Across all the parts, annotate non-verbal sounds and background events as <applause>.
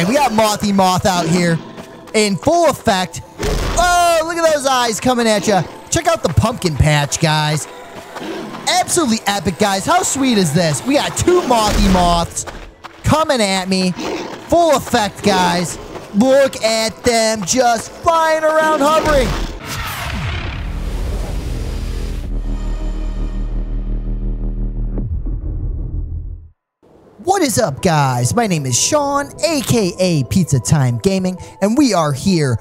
Okay, we got Mothy Moth out here in full effect. Oh, look at those eyes coming at you. Check out the pumpkin patch, guys. Absolutely epic, guys. How sweet is this? We got two Mothy Moths coming at me. Full effect, guys. Look at them just flying around hovering. What is up, guys? My name is Sean, aka Pizza Time Gaming, and we are here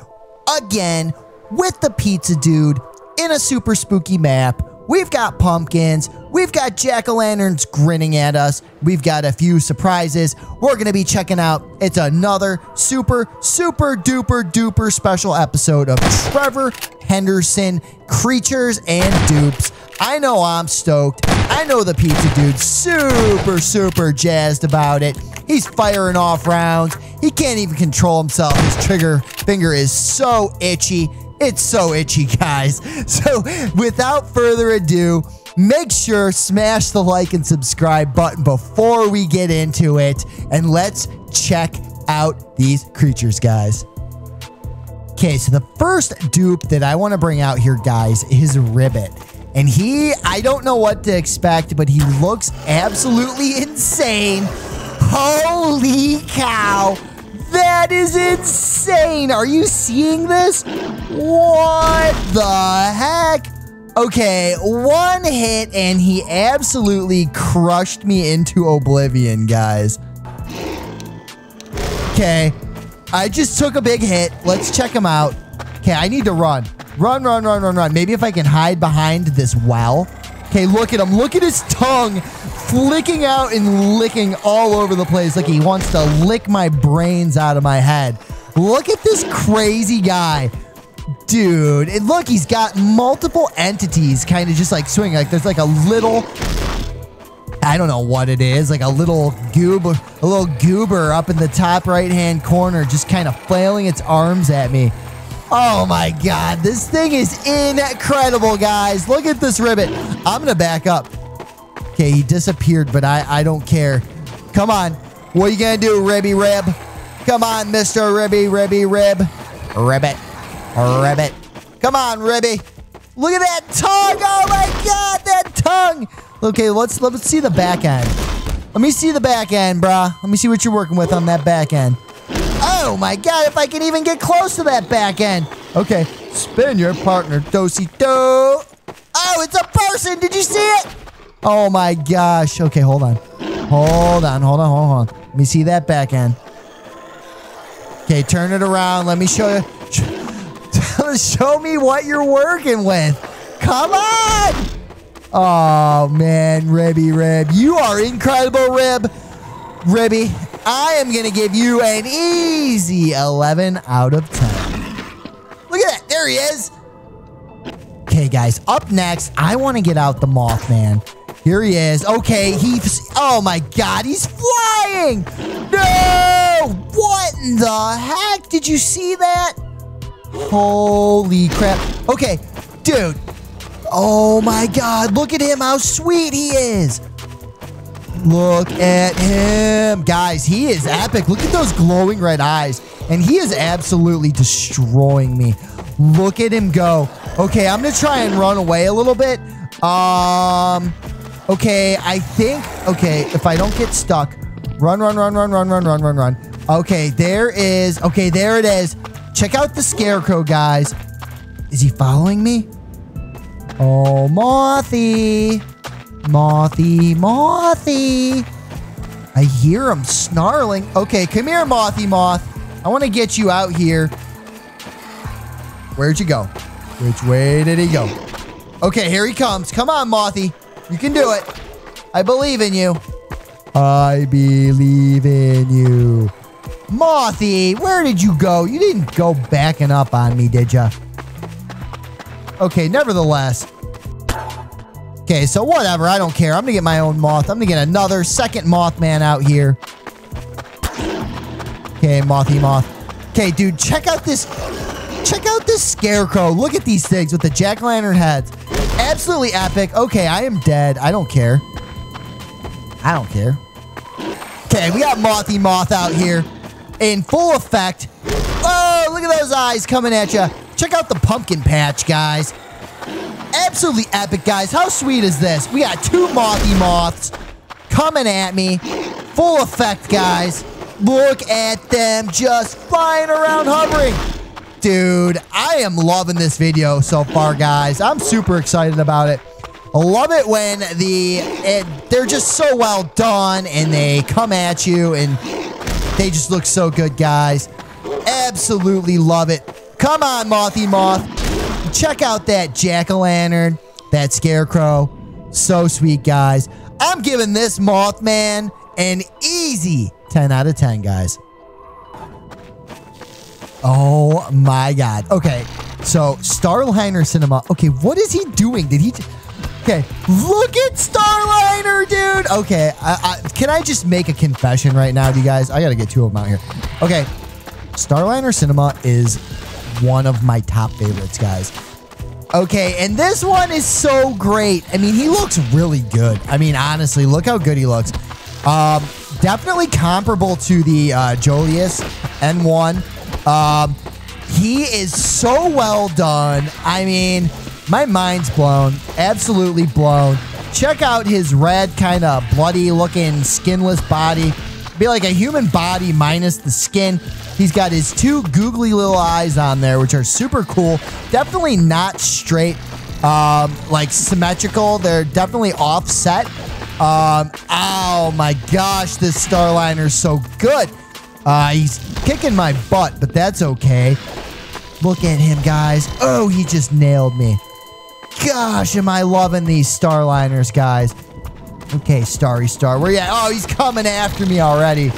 again with the Pizza Dude in a super spooky map. We've got pumpkins, we've got jack o' lanterns grinning at us, we've got a few surprises. We're gonna be checking out. It's another super, super duper duper special episode of Trevor Henderson Creatures and Dupes. I know I'm stoked. I know the pizza dude's super, super jazzed about it. He's firing off rounds. He can't even control himself. His trigger finger is so itchy. It's so itchy, <laughs> guys. So, without further ado, make sure smash the like and subscribe button before we get into it. And let's check out these creatures, guys. Okay, so the first dupe that I want to bring out here, guys, is Ribbit. And he, I don't know what to expect, but he looks absolutely insane. Holy cow. That is insane. Are you seeing this? What the heck? Okay, one hit and he absolutely crushed me into oblivion, guys. Okay, I just took a big hit. Let's check him out. Okay, I need to run. Run, run, run, run, run. Maybe if I can hide behind this well. Okay, look at him. Look at his tongue flicking out and licking all over the place like he wants to lick my brains out of my head. Look at this crazy guy. Dude, and look, he's got multiple entities kind of just like swinging. Like there's like a little I don't know what it is, like a little goober, a little goober up in the top right hand corner, just kind of flailing its arms at me. Oh my god, this thing is incredible, guys. Look at this ribbit. I'm gonna back up. Okay, he disappeared, but I, I don't care. Come on. What are you gonna do, Ribby Rib? Come on, Mr. Ribby Ribby Rib. Ribbit. Ribbit. Come on, Ribby. Look at that tongue. Oh my god, that tongue. Okay, let's let's see the back end. Let me see the back end, brah. Let me see what you're working with on that back end. Oh my god, if I can even get close to that back end. Okay, spin your partner, dosey do. Oh, it's a person. Did you see it? Oh my gosh. Okay, hold on. Hold on, hold on, hold on. Let me see that back end. Okay, turn it around. Let me show you. <laughs> show me what you're working with. Come on. Oh man, Ribby Rib. You are incredible, Rib. Ribby, I am going to give you an easy 11 out of 10. Look at that. There he is. Okay, guys. Up next, I want to get out the Mothman. Here he is. Okay, he's... Oh, my God. He's flying. No! What in the heck? Did you see that? Holy crap. Okay, dude. Oh, my God. Look at him. How sweet he is. Look at him. Guys, he is epic. Look at those glowing red eyes. And he is absolutely destroying me. Look at him go. Okay, I'm going to try and run away a little bit. Um, okay, I think, okay, if I don't get stuck, run, run, run, run, run, run, run, run, run. Okay, there is, okay, there it is. Check out the scarecrow, guys. Is he following me? Oh, Mothy. Mothy, Mothy. I hear him snarling. Okay, come here, Mothy Moth. I want to get you out here. Where'd you go? Which way did he go? Okay, here he comes. Come on, Mothy. You can do it. I believe in you. I believe in you. Mothy, where did you go? You didn't go backing up on me, did you? Okay, nevertheless. Okay, so whatever. I don't care. I'm going to get my own moth. I'm going to get another second Mothman out here. Okay, Mothy Moth. Okay, dude, check out this. Check out this scarecrow. Look at these things with the jack-o'-lantern heads. Absolutely epic. Okay, I am dead. I don't care. I don't care. Okay, we got Mothy Moth out here. in full effect. Oh, look at those eyes coming at you. Check out the pumpkin patch, guys. Absolutely epic, guys. How sweet is this? We got two Mothy Moths coming at me. Full effect, guys. Look at them just flying around hovering. Dude, I am loving this video so far, guys. I'm super excited about it. I love it when the it, they're just so well done and they come at you and they just look so good, guys. Absolutely love it. Come on, Mothy Moth. Check out that jack-o'-lantern, that scarecrow. So sweet, guys. I'm giving this Mothman an easy 10 out of 10, guys. Oh my god. Okay, so Starliner Cinema. Okay, what is he doing? Did he... Okay, look at Starliner, dude. Okay, I, I, can I just make a confession right now you guys? I gotta get two of them out here. Okay, Starliner Cinema is one of my top favorites, guys. Okay, and this one is so great. I mean, he looks really good. I mean, honestly, look how good he looks. Um, definitely comparable to the uh, Jolius N1. Um, he is so well done. I mean, my mind's blown. Absolutely blown. Check out his red, kind of bloody looking, skinless body. Be like a human body minus the skin. He's got his two googly little eyes on there, which are super cool. Definitely not straight, um, like symmetrical. They're definitely offset. Um, oh my gosh, this Starliner's so good. Uh, he's kicking my butt, but that's okay. Look at him, guys. Oh, he just nailed me. Gosh, am I loving these Starliners, guys. Okay, Starry Star. Where you at? Oh, he's coming after me already.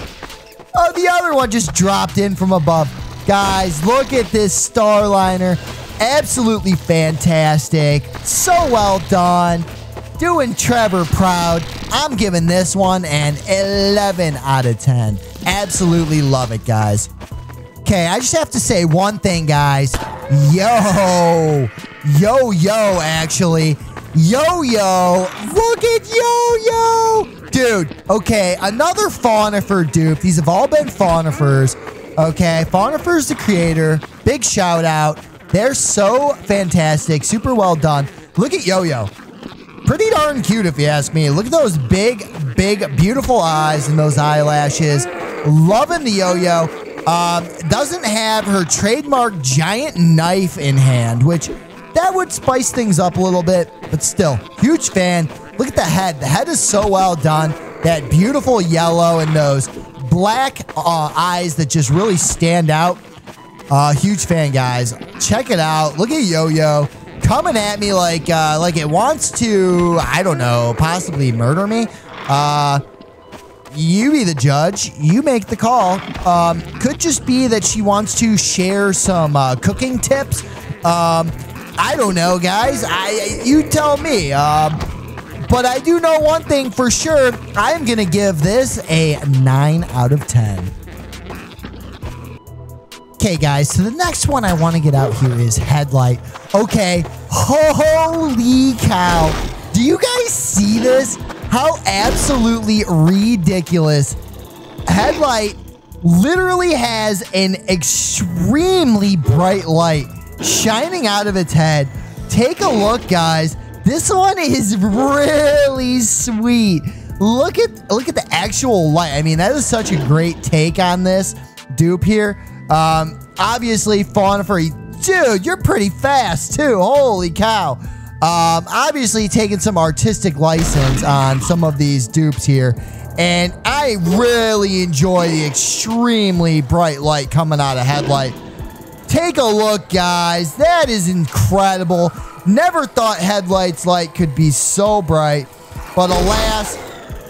Oh, the other one just dropped in from above. Guys, look at this Starliner. Absolutely fantastic. So well done. Doing Trevor proud. I'm giving this one an 11 out of 10. Absolutely love it, guys. Okay, I just have to say one thing, guys. Yo, yo, yo, actually. Yo, yo. Look at yo, yo. Dude, okay, another Fawnifer dupe. These have all been Fawnifers. Okay, Fawnifer's the creator. Big shout out. They're so fantastic. Super well done. Look at Yo-Yo. Pretty darn cute if you ask me. Look at those big, big, beautiful eyes and those eyelashes. Loving the Yo-Yo. Um, doesn't have her trademark giant knife in hand, which that would spice things up a little bit, but still, huge fan. Look at the head. The head is so well done. That beautiful yellow and those black uh, eyes that just really stand out. Uh, huge fan, guys. Check it out. Look at Yo-Yo coming at me like uh, like it wants to, I don't know, possibly murder me. Uh, you be the judge. You make the call. Um, could just be that she wants to share some uh, cooking tips. Um, I don't know, guys. I you tell me. Um, but I do know one thing for sure. I am gonna give this a nine out of ten. Okay, guys, so the next one I want to get out here is headlight. Okay, holy cow. Do you guys see this? How absolutely ridiculous. Headlight literally has an extremely bright light shining out of its head. Take a look, guys. This one is really sweet. Look at look at the actual light. I mean, that is such a great take on this dupe here. Um, obviously, Fawnifer, dude, you're pretty fast too. Holy cow. Um, obviously, taking some artistic license on some of these dupes here. And I really enjoy the extremely bright light coming out of headlight. Take a look, guys. That is incredible. Never thought headlights light could be so bright. But alas,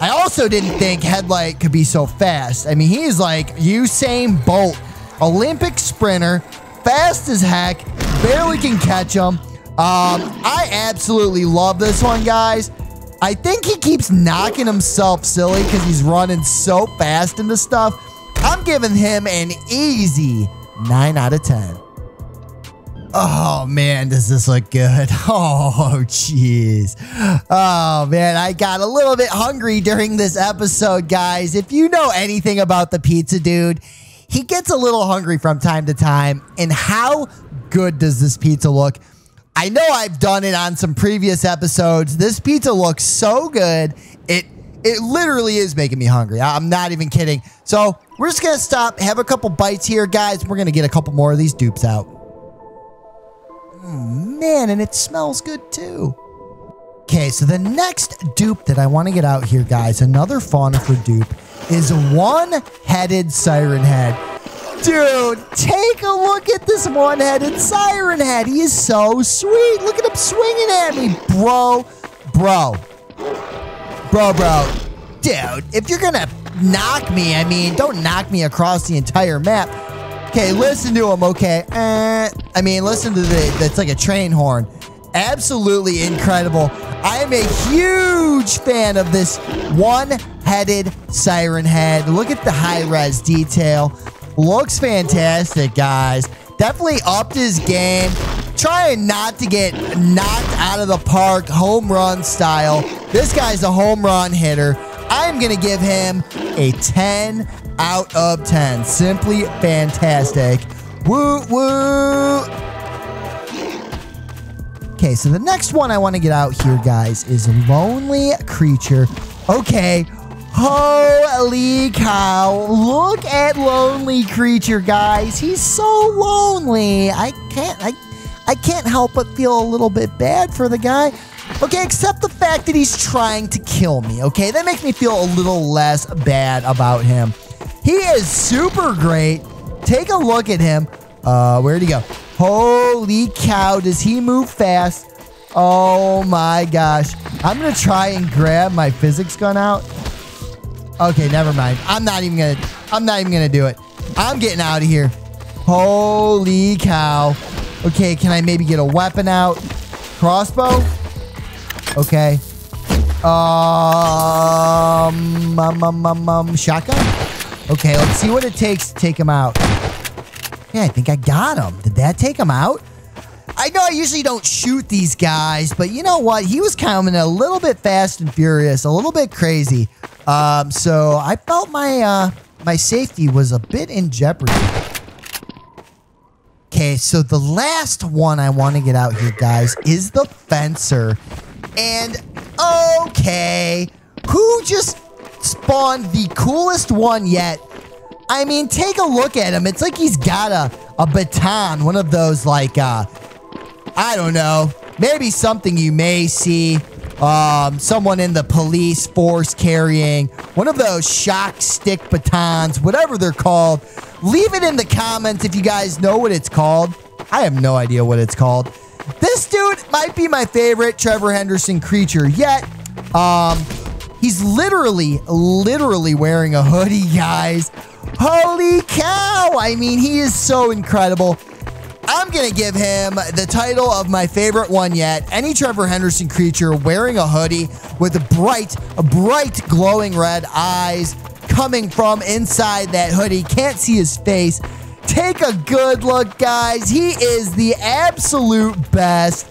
I also didn't think headlight could be so fast. I mean, he's like Usain Bolt Olympic sprinter, fast as heck, barely can catch him. Um, I absolutely love this one, guys. I think he keeps knocking himself silly because he's running so fast into stuff. I'm giving him an easy 9 out of 10. Oh man, does this look good? <laughs> Oh, jeez. Oh man, I got a little bit hungry during this episode, guys. If you know anything about the pizza dude, he gets a little hungry from time to time. And how good does this pizza look? I know I've done it on some previous episodes. This pizza looks so good. It it literally is making me hungry. I'm not even kidding. So we're just gonna stop, have a couple bites here, guys. We're gonna get a couple more of these dupes out. Mm, man, and it smells good too. Okay, so the next dupe that I want to get out here, guys, another Fawnifer dupe, is one-headed siren head. Dude, take a look at this one-headed siren head. He is so sweet. Look at him swinging at me, bro. Bro. Bro, bro. Dude, if you're going to knock me, I mean, don't knock me across the entire map. Okay, listen to him, okay? Uh, I mean, listen to the, that's like a train horn. Absolutely incredible. I am a huge fan of this one-headed siren head. Look at the high-res detail. Looks fantastic, guys. Definitely upped his game. Trying not to get knocked out of the park home run style. This guy's a home run hitter. I'm going to give him a 10 out of 10. Simply fantastic. Woo, woo. Okay, so the next one I want to get out here, guys, is Lonely Creature. Okay, Holy cow. Look at Lonely Creature, guys. He's so lonely. I can't I I can't help but feel a little bit bad for the guy. Okay, except the fact that he's trying to kill me. Okay, that makes me feel a little less bad about him. He is super great. Take a look at him. Uh, where'd he go? Holy cow, does he move fast? Oh my gosh. I'm gonna try and grab my physics gun out. Okay, never mind. I'm not even gonna. I'm not even gonna do it. I'm getting out of here. Holy cow. Okay, can I maybe get a weapon out? Crossbow? Okay. Um, um, um, um, um, shotgun? Okay, let's see what it takes to take him out. Yeah, I think I got him. Did that take him out? I know I usually don't shoot these guys, but you know what? He was coming a little bit fast and furious, a little bit crazy. Um, so I felt my uh, my safety was a bit in jeopardy. Okay, so the last one I want to get out here, guys, is the fencer. And okay, who just spawned the coolest one yet? I mean, take a look at him. It's like he's got a, a baton, one of those like uh, I don't know, maybe something you may see um, someone in the police force carrying one of those shock stick batons, whatever they're called. Leave it in the comments if you guys know what it's called. I have no idea what it's called. This dude might be my favorite Trevor Henderson creature yet. Um, he's literally, literally wearing a hoodie, <laughs> guys. Holy cow! I mean, he is so incredible. I'm going to give him the title of my favorite one yet. Any Trevor Henderson creature wearing a hoodie with bright, bright glowing red eyes coming from inside that hoodie. Can't see his face. Take a good look, guys. He is the absolute best.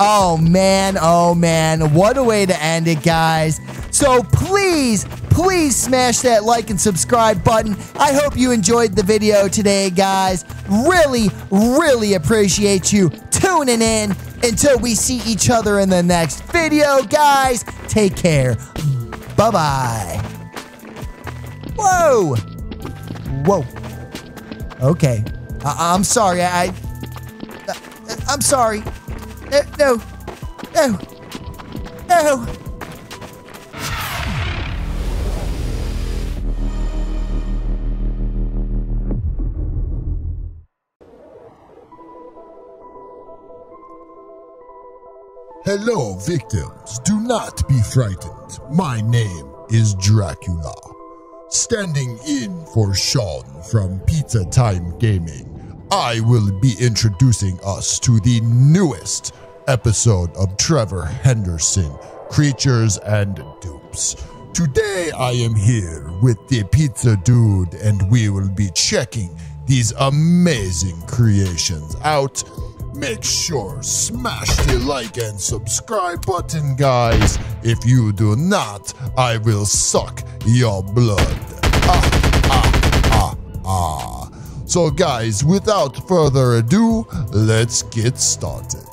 Oh, man. Oh, man. What a way to end it, guys. So please, please smash that like and subscribe button. I hope you enjoyed the video today, guys. Really, really appreciate you tuning in. Until we see each other in the next video, guys, take care. Bye-bye. Whoa. Whoa. Okay. I am sorry. I, I I'm sorry. No. No. No. Hello, victims. Do not be frightened. My name is Dracula. Standing in for Sean from Pizza Time Gaming, I will be introducing us to the newest episode of Trevor Henderson Creatures and Dupes. Today I am here with the Pizza Dude, and we will be checking these amazing creations out Make sure smash the like and subscribe button, guys. If you do not, I will suck your blood. Ah, ah, ah, ah. So guys, without further ado, let's get started.